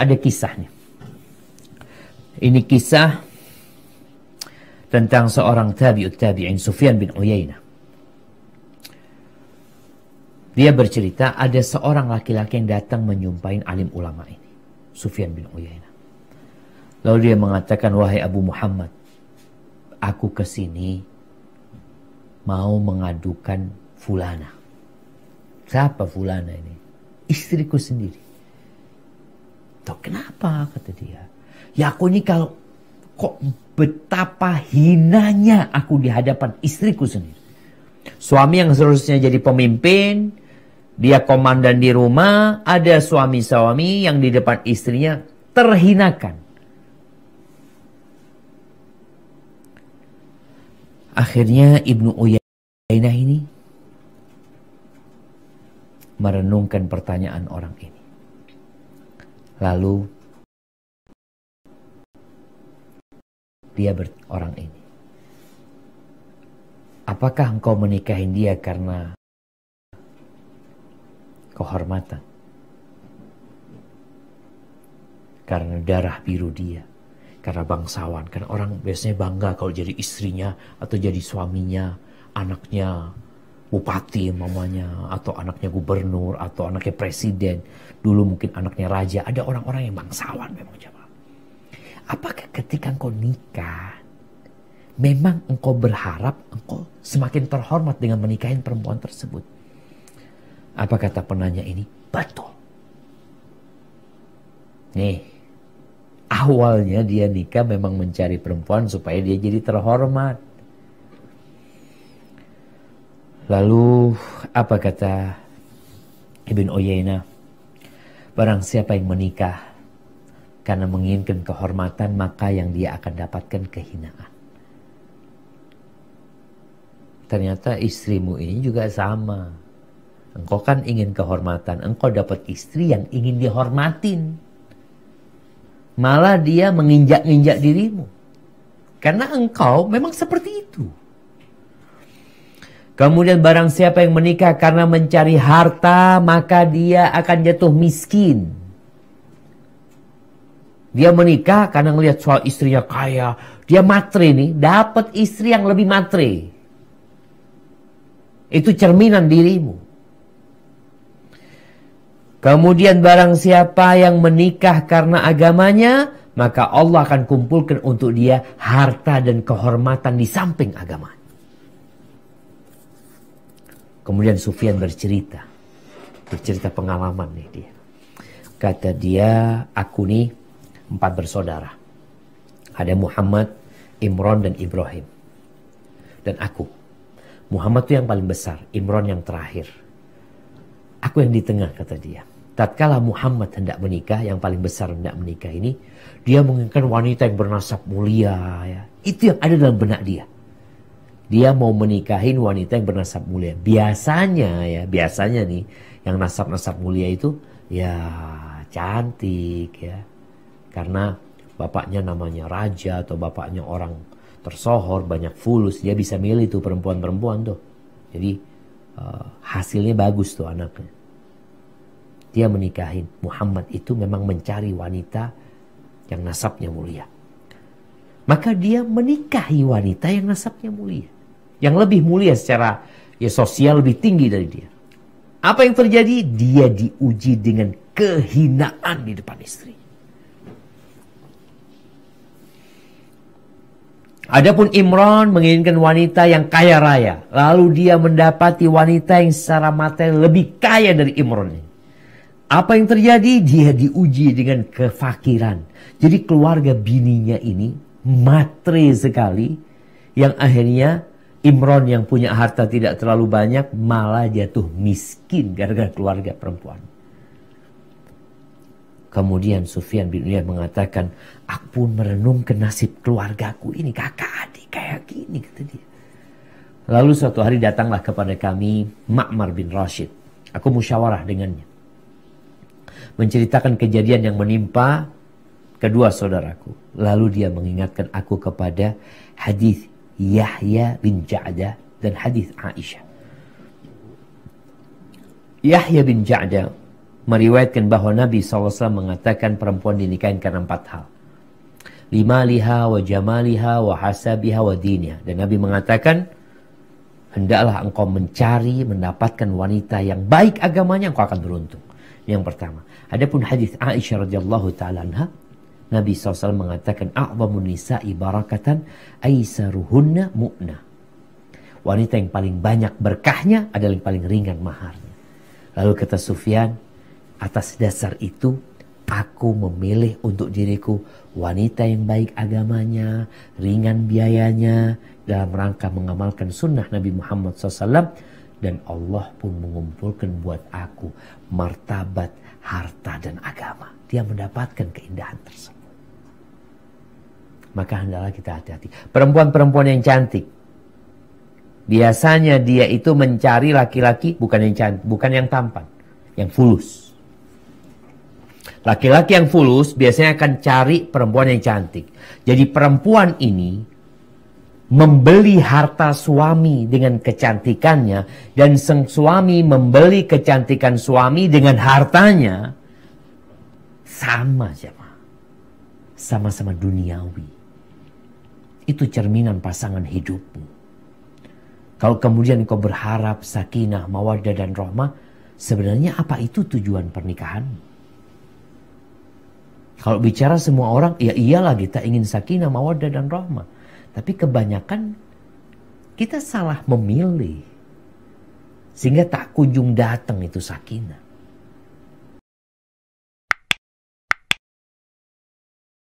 ada kisahnya. Ini kisah tentang seorang tabi'ut tabi'in Sufyan bin Uyainah. Dia bercerita ada seorang laki-laki yang datang menyumpahin alim ulama ini. Sufyan bin Uyainah. Lalu dia mengatakan, wahai Abu Muhammad, aku ke sini mau mengadukan fulana. Siapa fulana ini? Istriku sendiri. Kenapa kata dia? Ya aku ini kalau kok betapa hinanya aku di hadapan istriku sendiri. Suami yang seharusnya jadi pemimpin, dia komandan di rumah, ada suami-suami yang di depan istrinya terhinakan. Akhirnya Ibnu Uyainah ini merenungkan pertanyaan orang ini. Lalu dia ber, orang ini. Apakah engkau menikahi dia karena kehormatan? Karena darah biru dia, karena bangsawan, karena orang biasanya bangga kalau jadi istrinya atau jadi suaminya, anaknya bupati mamanya atau anaknya gubernur atau anaknya presiden dulu mungkin anaknya raja ada orang-orang yang bangsawan memang jamaah apakah ketika engkau nikah memang engkau berharap engkau semakin terhormat dengan menikahin perempuan tersebut. Apa kata penanya ini? Betul. Nih, awalnya dia nikah memang mencari perempuan supaya dia jadi terhormat. Lalu apa kata Ibn Uyayna? Barang siapa yang menikah karena menginginkan kehormatan maka yang dia akan dapatkan kehinaan. Ternyata istrimu ini juga sama. Engkau kan ingin kehormatan. Engkau dapat istri yang ingin dihormatin. Malah dia menginjak-injak dirimu. Karena engkau memang seperti itu. Kemudian barang siapa yang menikah karena mencari harta, maka dia akan jatuh miskin. Dia menikah karena melihat soal istrinya kaya. Dia matre nih, dapat istri yang lebih matre. Itu cerminan dirimu. Kemudian barang siapa yang menikah karena agamanya, maka Allah akan kumpulkan untuk dia harta dan kehormatan di samping agama. Kemudian Sufyan bercerita. Bercerita pengalaman nih dia. Kata dia, aku nih empat bersaudara. Ada Muhammad, Imran dan Ibrahim. Dan aku. Muhammad itu yang paling besar, Imran yang terakhir. Aku yang di tengah kata dia. Tatkala Muhammad hendak menikah, yang paling besar hendak menikah ini, dia menginginkan wanita yang bernasab mulia. Ya. Itu yang ada dalam benak dia. Dia mau menikahin wanita yang bernasab mulia. Biasanya ya, biasanya nih, yang nasab-nasab mulia itu ya cantik ya. Karena bapaknya namanya raja atau bapaknya orang tersohor, banyak fulus, dia bisa milih tuh perempuan-perempuan tuh. Jadi uh, hasilnya bagus tuh anaknya. Dia menikahin Muhammad itu memang mencari wanita yang nasabnya mulia. Maka dia menikahi wanita yang nasabnya mulia. Yang lebih mulia secara ya sosial lebih tinggi dari dia. Apa yang terjadi? Dia diuji dengan kehinaan di depan istri. Adapun Imran menginginkan wanita yang kaya raya. Lalu dia mendapati wanita yang secara materi lebih kaya dari Imran. Apa yang terjadi? Dia diuji dengan kefakiran. Jadi keluarga bininya ini matre sekali. Yang akhirnya Imran yang punya harta tidak terlalu banyak malah jatuh miskin gara-gara keluarga perempuan. Kemudian Sufyan bin Uyainah mengatakan, aku pun merenungkan nasib keluargaku ini, kakak adik kayak gini, kata dia. Lalu suatu hari datanglah kepada kami Ma'mar bin Rashid. Aku musyawarah dengannya. Menceritakan kejadian yang menimpa kedua saudaraku. Lalu dia mengingatkan aku kepada hadis Yahya bin Ja'dah dan hadis Aisyah. Yahya bin Ja'dah meriwayatkan bahwa Nabi SAW mengatakan perempuan dinikahin karena empat hal. Lima liha wa jamaliha wa hasabiha wa diniha. Dan Nabi mengatakan, hendaklah engkau mencari, mendapatkan wanita yang baik agamanya, engkau akan beruntung. Yang pertama. Adapun hadis Aisyah radhiyallahu taala anha, Nabi SAW mengatakan, A'zamun nisa'i barakatan aisaruhunna mu'na. Wanita yang paling banyak berkahnya adalah yang paling ringan maharnya. Lalu kata Sufyan, atas dasar itu aku memilih untuk diriku wanita yang baik agamanya, ringan biayanya, dalam rangka mengamalkan sunnah Nabi Muhammad SAW. Dan Allah pun mengumpulkan buat aku martabat, harta, dan agama. Dia mendapatkan keindahan tersebut. Maka hendaklah kita hati-hati. Perempuan-perempuan yang cantik. Biasanya dia itu mencari laki-laki bukan yang cantik, bukan yang tampan. Yang fulus. Laki-laki yang fulus biasanya akan cari perempuan yang cantik. Jadi perempuan ini membeli harta suami dengan kecantikannya dan sang suami membeli kecantikan suami dengan hartanya sama siapa? Sama-sama duniawi. Itu cerminan pasangan hidupmu. Kalau kemudian kau berharap sakinah, mawaddah dan rahmah, sebenarnya apa itu tujuan pernikahanmu? Kalau bicara semua orang, ya iyalah kita ingin sakinah, mawaddah dan rahmah. Tapi kebanyakan kita salah memilih. Sehingga tak kunjung datang itu sakinah.